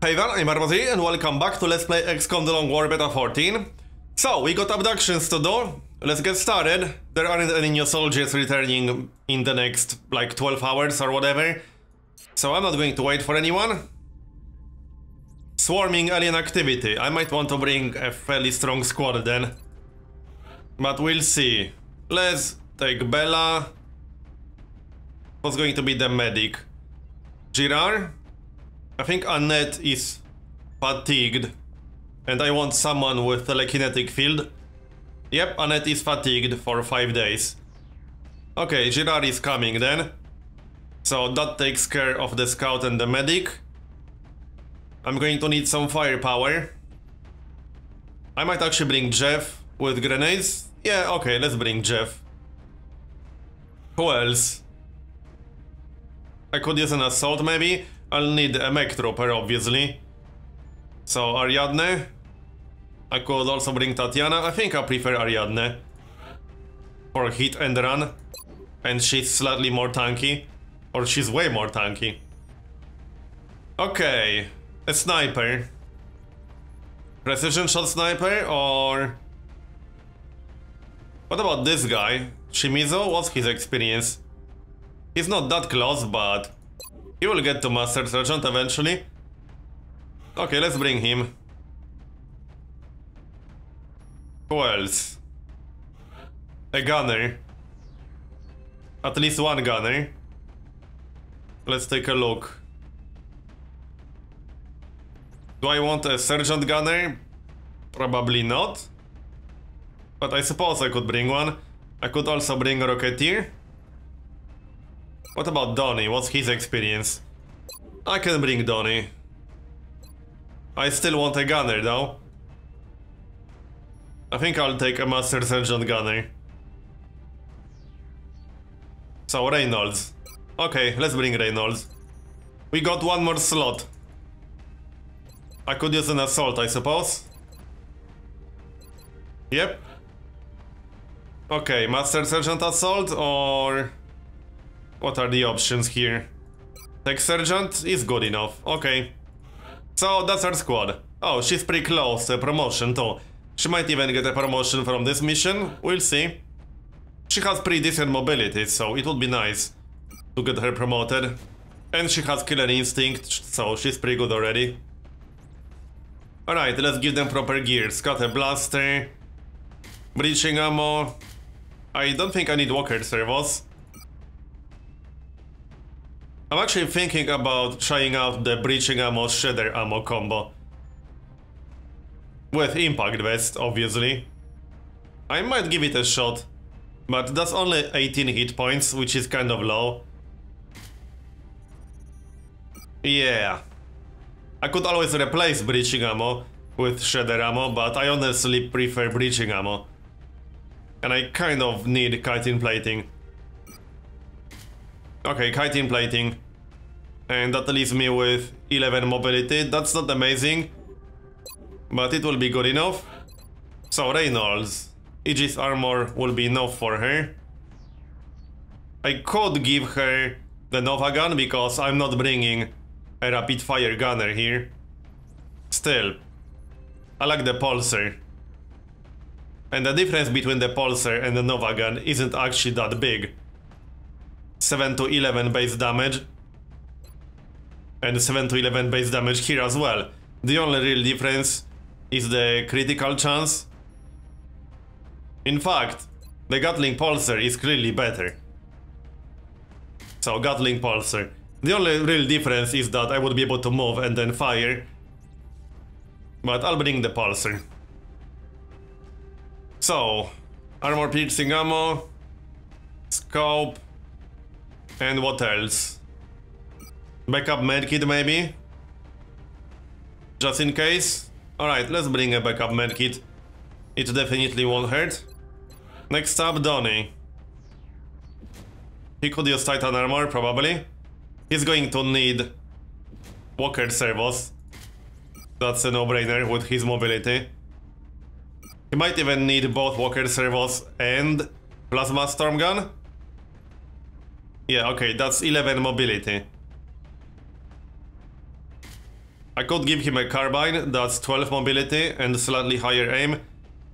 Hey there, I'm Marbozir and welcome back to Let's Play XCOM The Long War Beta 14. So, we got abductions to do. Let's get started. There aren't any new soldiers returning in the next, like, 12 hours or whatever. So I'm not going to wait for anyone. Swarming alien activity. I might want to bring a fairly strong squad then. But we'll see. Let's take Bella. Who's going to be the medic? Girard? I think Annette is fatigued. And I want someone with telekinetic field. Yep, Annette is fatigued for 5 days. Okay, Girard is coming then. So that takes care of the scout and the medic. I'm going to need some firepower. I might actually bring Jeff with grenades. Yeah, okay, let's bring Jeff. Who else? I could use an assault maybe. I'll need a mech trooper, obviously. So, Ariadne. I could also bring Tatiana. I think I prefer Ariadne. For hit and run. And she's slightly more tanky. Or she's way more tanky. Okay. A sniper. Precision shot sniper or... What about this guy? Shimizu? What's his experience? He's not that close, but... He will get to Master Sergeant eventually. Okay, let's bring him. Who else? A gunner. At least one gunner. Let's take a look. Do I want a sergeant gunner? Probably not. But I suppose I could bring one. I could also bring a rocketeer. What about Donny? What's his experience? I can bring Donny. I still want a gunner though. I think I'll take a Master Sergeant Gunner. So, Reynolds. Okay, let's bring Reynolds. We got one more slot. I could use an assault, I suppose. Yep. Okay, Master Sergeant Assault or... What are the options here? Tech Sergeant is good enough, okay. So that's our squad. Oh, she's pretty close a promotion too. She might even get a promotion from this mission, we'll see. She has pretty decent mobility, so it would be nice to get her promoted. And she has killer instinct, so she's pretty good already. Alright, let's give them proper gears. Got a blaster, breaching ammo. I don't think I need walker servos. I'm actually thinking about trying out the breaching ammo shredder ammo combo. With impact vest, obviously. I might give it a shot. But that's only 18 hit points, which is kind of low. Yeah. I could always replace breaching ammo with shredder ammo, but I honestly prefer breaching ammo. And I kind of need chitin plating. Okay, chitin plating. And that leaves me with 11 mobility. That's not amazing. But it will be good enough. So Reynolds. Aegis armor will be enough for her. I could give her the Nova gun because I'm not bringing a rapid fire gunner here. Still, I like the pulsar. And the difference between the pulsar and the Nova gun isn't actually that big. 7 to 11 base damage. And 7 to 11 base damage here as well. The only real difference is the critical chance in fact, the Gatling Pulsar is clearly better. So Gatling Pulsar. The only real difference is that I would be able to move and then fire. But I'll bring the Pulsar. So, armor piercing ammo, scope, and what else? Backup medkit maybe? Just in case? Alright, let's bring a backup medkit. It definitely won't hurt. Next up, Donny. He could use Titan Armor, probably. He's going to need Walker Servos. That's a no-brainer with his mobility. He might even need both Walker Servos and Plasma Storm Gun. Yeah, okay, that's 11 mobility. I could give him a carbine, that's 12 mobility and slightly higher aim.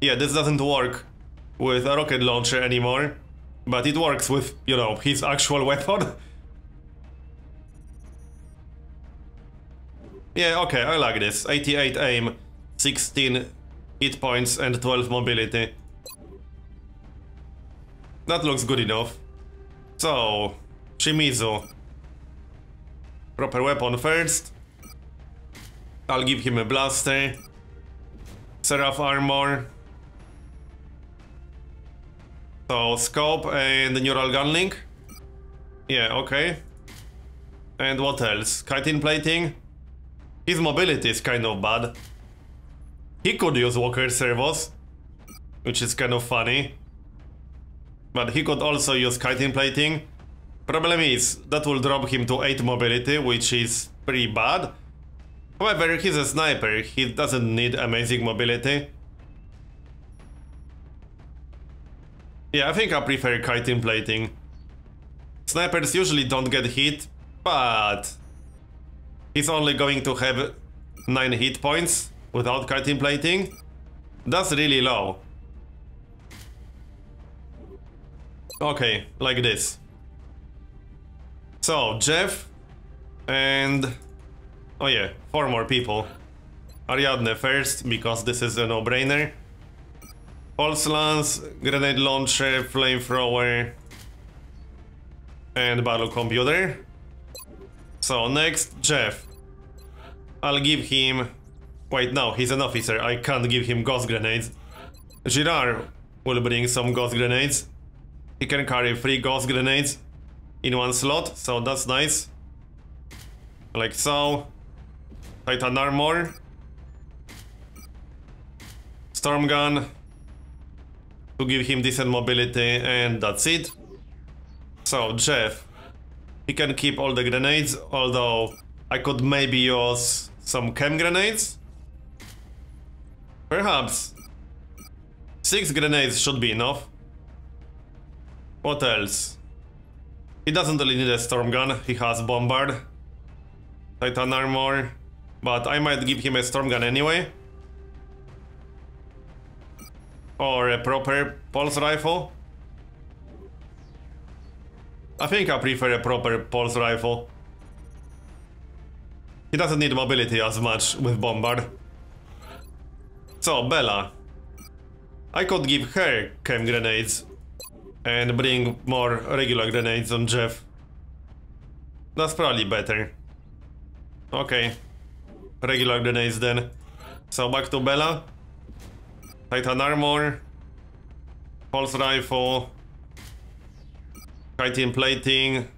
Yeah, this doesn't work with a rocket launcher anymore, but it works with, you know, his actual weapon. yeah, okay, I like this. 88 aim, 16 hit points and 12 mobility. That looks good enough. So, Shimizu. Proper weapon first. I'll give him a blaster. Seraph armor. So, scope and the neural gun link. Yeah, okay. And what else? Chitin plating. His mobility is kind of bad. He could use walker servos, which is kind of funny. But he could also use chitin plating. Problem is, that will drop him to 8 mobility, which is pretty bad. However, he's a sniper, he doesn't need amazing mobility. Yeah, I think I prefer chitin plating. Snipers usually don't get hit, but he's only going to have 9 hit points without chitin plating. That's really low. Okay, like this. So, Jeff and... Oh yeah, four more people. Ariadne first, because this is a no-brainer. Pulse Lance, Grenade Launcher, Flamethrower, and Battle Computer. So next, Jeff. I'll give him... Wait, no, he's an officer, I can't give him Ghost Grenades. Girard will bring some Ghost Grenades. He can carry three Ghost Grenades in one slot, so that's nice. Like so. Titan Armor. Storm Gun. To give him decent mobility, and that's it. So, Jeff. He can keep all the grenades, although I could maybe use some chem grenades? Perhaps. Six grenades should be enough. What else? He doesn't really need a storm gun, he has bombard. Titan armor. But I might give him a storm gun anyway. Or a proper pulse rifle. I think I prefer a proper pulse rifle. He doesn't need mobility as much with bombard. So, Bella. I could give her chem grenades and bring more regular grenades on Jeff. That's probably better. Okay. Regular grenades then. So back to Bella. Titan armor. Pulse rifle. Chitin plating.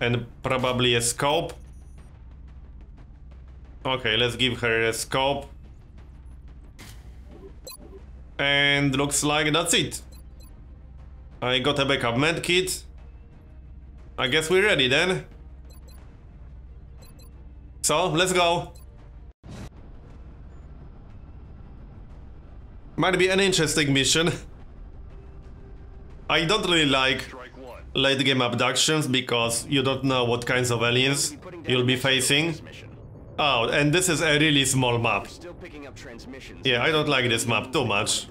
And probably a scope. Okay, let's give her a scope. And looks like that's it. I got a backup medkit. I guess we're ready then. So, let's go. Might be an interesting mission. I don't really like late game abductions because you don't know what kinds of aliens you'll be facing. Oh, and this is a really small map. Yeah, I don't like this map too much.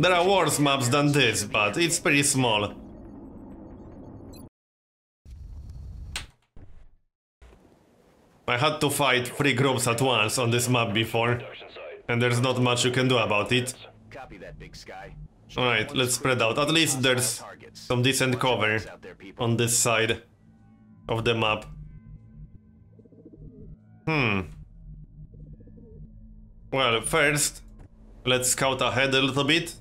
There are worse maps than this, but it's pretty small. I had to fight three groups at once on this map before, and there's not much you can do about it. Alright, let's spread out. At least there's some decent cover on this side of the map. Hmm. Well, first, let's scout ahead a little bit.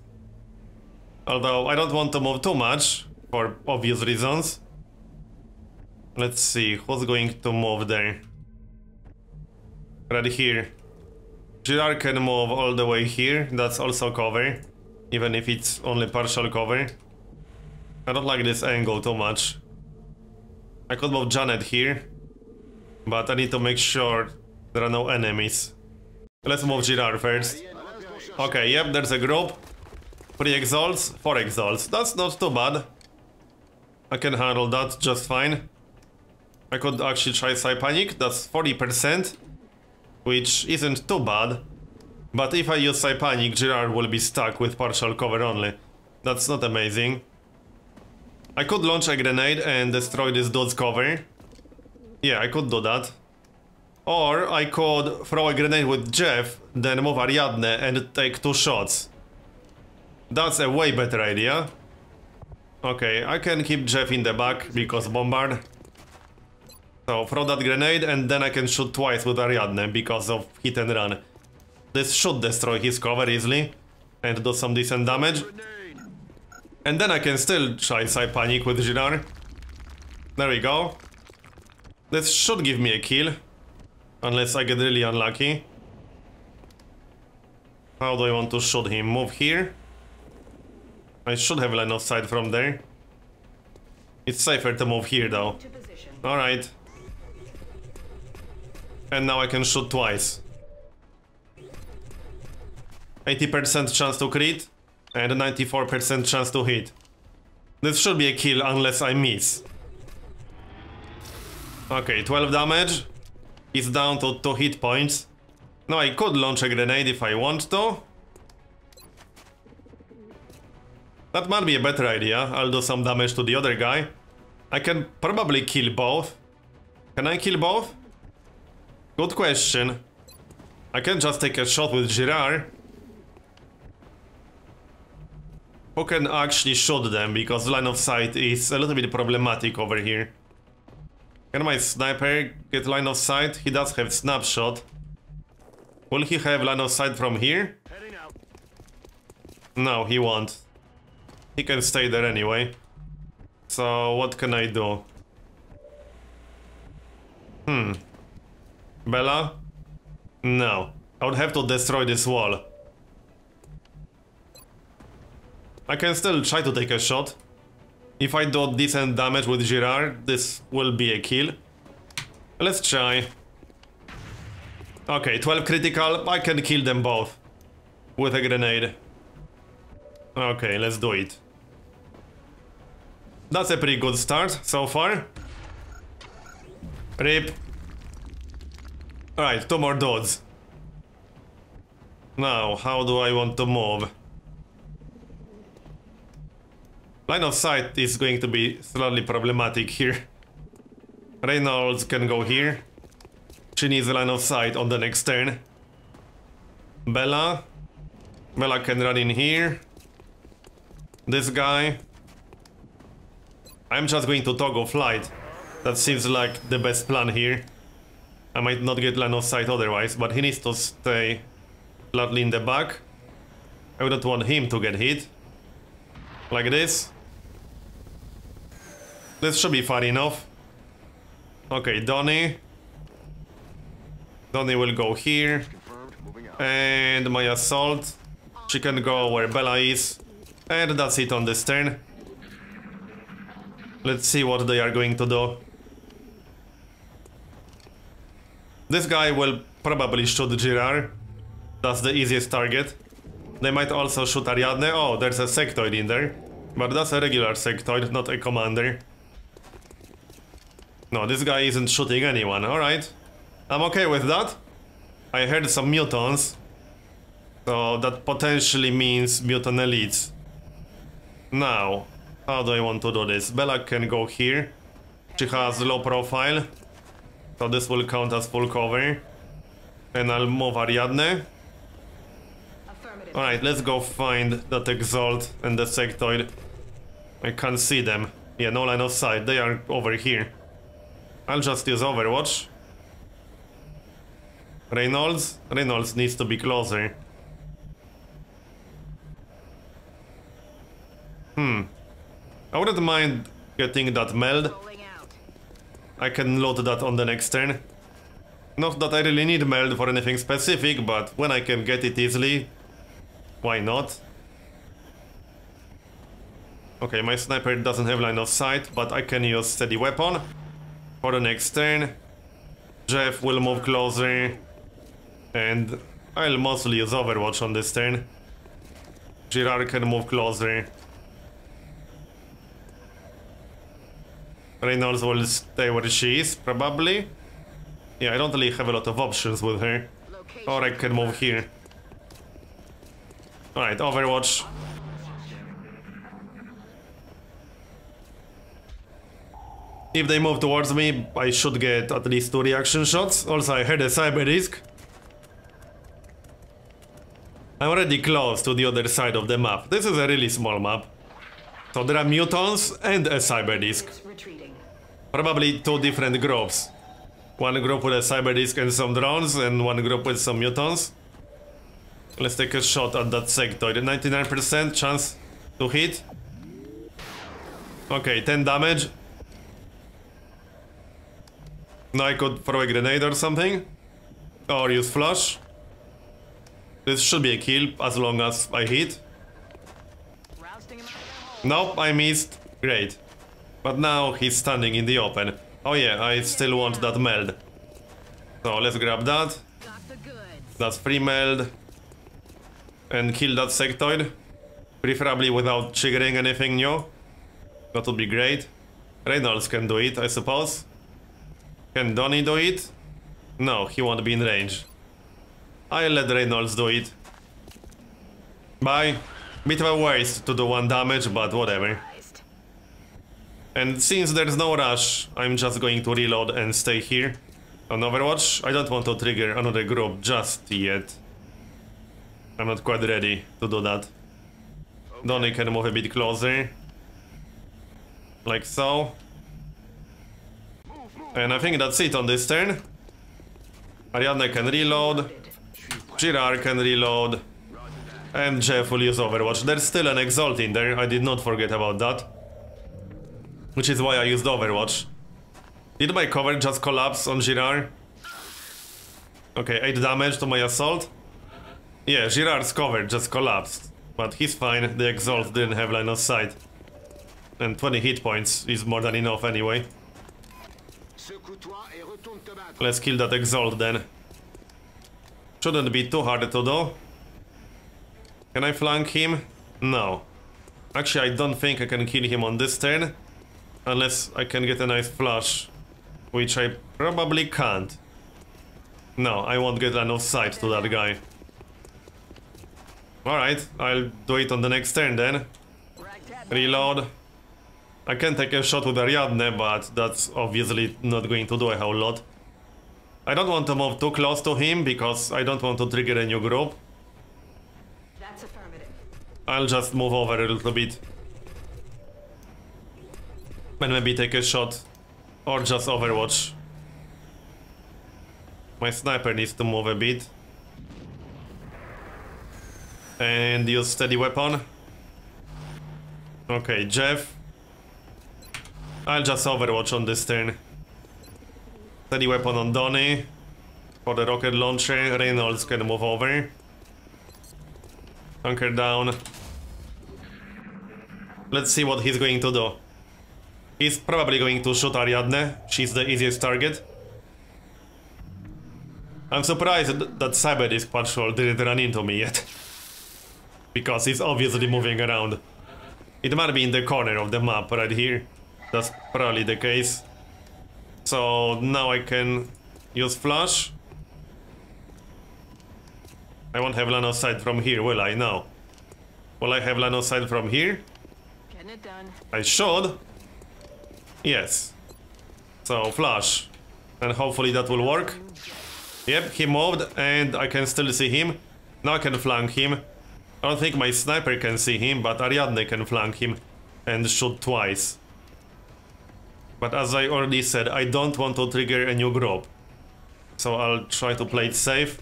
Although I don't want to move too much, for obvious reasons. Let's see, who's going to move there? Right here. Girard can move all the way here, that's also cover. Even if it's only partial cover. I don't like this angle too much. I could move Janet here. But I need to make sure there are no enemies. Let's move Girard first. Okay, yep, there's a group. Three exalts, four exalts. That's not too bad. I can handle that just fine. I could actually try Panic. that's 40%. which isn't too bad. But if I use Panic, Girard will be stuck with partial cover only. That's not amazing. I could launch a grenade and destroy this dude's cover. Yeah, I could do that. Or I could throw a grenade with Jeff, then move Ariadne and take two shots. That's a way better idea. Okay, I can keep Jeff in the back because bombard. So throw that grenade and then I can shoot twice with Ariadne because of hit and run. This should destroy his cover easily and do some decent damage. And then I can still try Psy Panic with Girard. There we go. This should give me a kill. Unless I get really unlucky. How do I want to shoot him? Move here? I should have line of sight from there. It's safer to move here though. Alright. And now I can shoot twice. 80% chance to crit and 94% chance to hit. This should be a kill unless I miss. Okay, 12 damage. He's down to 2 hit points. Now I could launch a grenade if I want to. That might be a better idea. I'll do some damage to the other guy. I can probably kill both. Can I kill both? Good question. I can just take a shot with Girard. Who can actually shoot them, because line of sight is a little bit problematic over here. Can my sniper get line of sight? He does have snapshot. Will he have line of sight from here? No, he won't. He can stay there anyway. So what can I do? Hmm. Bella? No. I would have to destroy this wall. I can still try to take a shot. If I do decent damage with Girard, this will be a kill. Let's try. Okay, 12 critical. I can kill them both. With a grenade. Okay, let's do it. That's a pretty good start so far. Rip. Alright, two more dudes. Now, how do I want to move? Line of sight is going to be slightly problematic here. Reynolds can go here. She needs a line of sight on the next turn. Bella. Bella can run in here. This guy. I'm just going to toggle flight. That seems like the best plan here. I might not get line of sight otherwise, but he needs to stay flatly in the back. I wouldn't want him to get hit. Like this. This should be far enough. Okay, Donnie. Donnie will go here. And my assault. She can go where Bella is. And that's it on this turn. Let's see what they are going to do. This guy will probably shoot Girard. That's the easiest target. They might also shoot Ariadne. Oh, there's a sectoid in there. But that's a regular sectoid, not a commander. No, this guy isn't shooting anyone. Alright. I'm okay with that. I heard some mutants. So that potentially means mutant elites. Now, how do I want to do this? Bella can go here. She has low profile. So this will count as full cover. And I'll move Ariadne. Alright, let's go find that Exalt and the Sectoid. I can't see them. Yeah, no line of sight. They are over here. I'll just use Overwatch. Reynolds? Reynolds needs to be closer. Hmm. I wouldn't mind getting that meld. I can load that on the next turn. Not that I really need meld for anything specific, but when I can get it easily, why not? Okay, my sniper doesn't have line of sight, but I can use steady weapon for the next turn. Jeff will move closer, and I'll mostly use Overwatch on this turn. Girard can move closer. Reynolds will stay where she is, probably. Yeah, I don't really have a lot of options with her. Or I can move here. Alright, Overwatch. If they move towards me, I should get at least two reaction shots. Also, I had a cyber Cyberdisc. I'm already close to the other side of the map. This is a really small map. So there are mutants and a Cyberdisc. Probably two different groups. One group with a Cyberdisc and some drones, and one group with some mutants. Let's take a shot at that sectoid. 99% chance to hit. Okay, 10 damage. Now I could throw a grenade or something. Or use flash. This should be a kill as long as I hit. Nope, I missed. Great. But now he's standing in the open. Oh yeah, I still want that meld. So let's grab that. That's free meld. And kill that sectoid. Preferably without triggering anything new. That would be great. Reynolds can do it, I suppose. Can Donnie do it? No, he won't be in range. I'll let Reynolds do it. Bye. Bit of a waste to do one damage, but whatever. And since there's no rush, I'm just going to reload and stay here. On Overwatch, I don't want to trigger another group just yet. I'm not quite ready to do that. Donnie can move a bit closer. Like so. And I think that's it on this turn. Ariadne can reload. Girard can reload. And Jeff will use Overwatch. There's still an Exalt in there, I did not forget about that. Which is why I used Overwatch. Did my cover just collapse on Girard? Okay, 8 damage to my Assault. Yeah, Girard's cover just collapsed. But he's fine, the Exalt didn't have line of sight. And 20 hit points is more than enough anyway. Let's kill that Exalt then. Shouldn't be too hard to do. Can I flank him? No. Actually, I don't think I can kill him on this turn. Unless I can get a nice flush. Which I probably can't. No, I won't get of sight to that guy. Alright, I'll do it on the next turn then. Reload. I can take a shot with Ariadne, but that's obviously not going to do a whole lot. I don't want to move too close to him, because I don't want to trigger a new group. I'll just move over a little bit. And maybe take a shot. Or just overwatch. My sniper needs to move a bit. And use steady weapon. Okay, Jeff. I'll just overwatch on this turn. Steady weapon on Donny. For the rocket launcher, Reynolds can move over. Hunker down. Let's see what he's going to do. He's probably going to shoot Ariadne. She's the easiest target. I'm surprised that Cyberdisc Patrol didn't run into me yet. because he's obviously moving around. It might be in the corner of the map right here. That's probably the case. So now I can use flash. I won't have line of sight from here, will I? No. Will I have line of sight from here? Getting it done. I should. Yes. So flash. And hopefully that will work. Yep, he moved and I can still see him. Now I can flank him. I don't think my sniper can see him, but Ariadne can flank him and shoot twice. But as I already said, I don't want to trigger a new group. So I'll try to play it safe,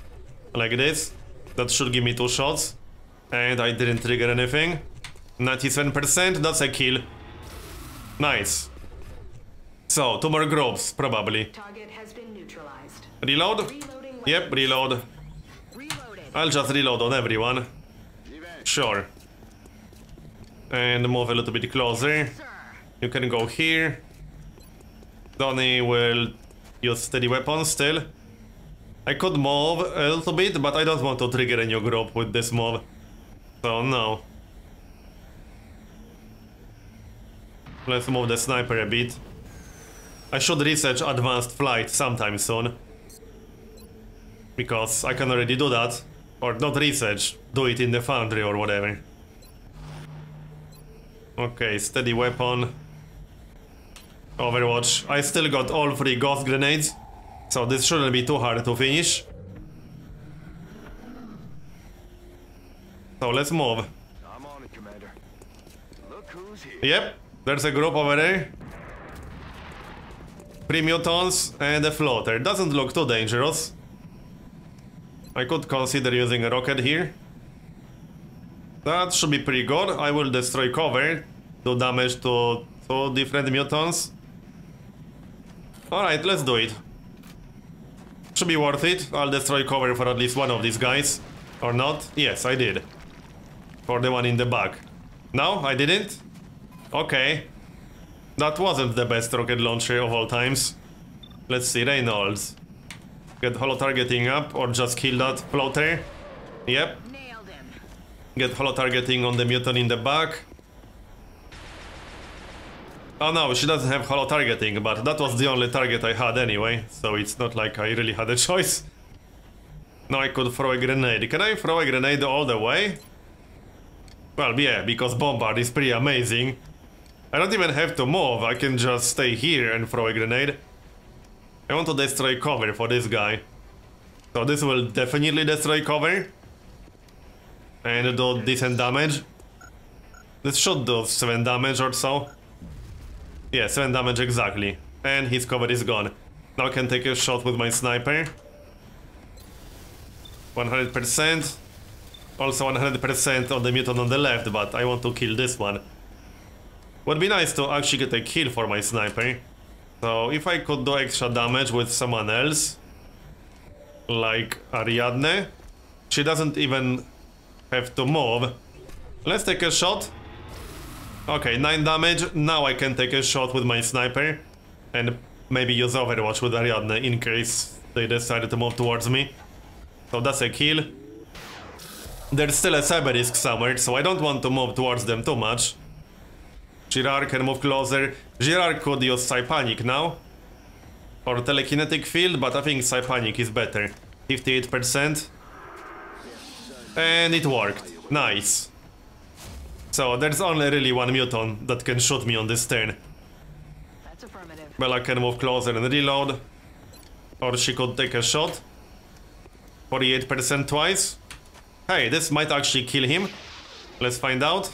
like this. That should give me two shots. And I didn't trigger anything. 97%, that's a kill. Nice. So, two more groups, probably. Target has been neutralized. Reload? Yep, reload. Reloaded. I'll just reload on everyone. Sure. And move a little bit closer. You can go here. Donnie will use steady weapons still. I could move a little bit, but I don't want to trigger a new group with this move. So no. Let's move the sniper a bit. I should research advanced flight sometime soon. Because I can already do that. Or not research, do it in the foundry or whatever. Okay, steady weapon. Overwatch. I still got all three ghost grenades. So this shouldn't be too hard to finish. So let's move. I'm on it, Commander. Look who's here. Yep, there's a group over there. Three and a floater. Doesn't look too dangerous. I could consider using a rocket here. That should be pretty good. I will destroy cover. Do damage to two different mutants. Alright, let's do it. Should be worth it. I'll destroy cover for at least one of these guys. Or not? Yes, I did. For the one in the back. No, I didn't? Okay. That wasn't the best rocket launcher of all times. Let's see, Reynolds. Get holo targeting up or just kill that floater. Yep. Get holo targeting on the mutant in the back. Oh no, she doesn't have holo targeting, but that was the only target I had anyway, so it's not like I really had a choice. Now I could throw a grenade. Can I throw a grenade all the way? Well, yeah, because Bombard is pretty amazing. I don't even have to move, I can just stay here and throw a grenade. I want to destroy cover for this guy. So this will definitely destroy cover. And do decent damage. This should do 7 damage or so. Yeah, 7 damage exactly. And his cover is gone. Now I can take a shot with my sniper. 100%. Also 100% on the mutant on the left, but I want to kill this one. Would be nice to actually get a kill for my sniper. So if I could do extra damage with someone else, like Ariadne, she doesn't even have to move. Let's take a shot. Okay, 9 damage. Now I can take a shot with my sniper. And maybe use Overwatch with Ariadne in case they decided to move towards me. So that's a kill. There's still a Cyberdisc somewhere, so I don't want to move towards them too much. Girard can move closer. Girard could use Psypanic now. Or Telekinetic Field, but I think Psypanic is better. 58%. And it worked. Nice. So there's only really one mutant that can shoot me on this turn. Bella can move closer and reload. Or she could take a shot. 48% twice. Hey, this might actually kill him. Let's find out.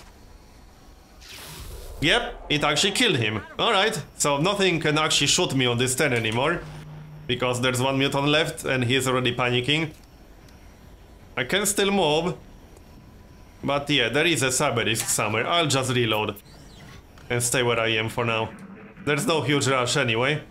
Yep, it actually killed him. Alright, so nothing can actually shoot me on this turn anymore. Because there's one mutant left and he's already panicking. I can still move. But yeah, there is a Cyberdisc somewhere. I'll just reload. And stay where I am for now. There's no huge rush anyway.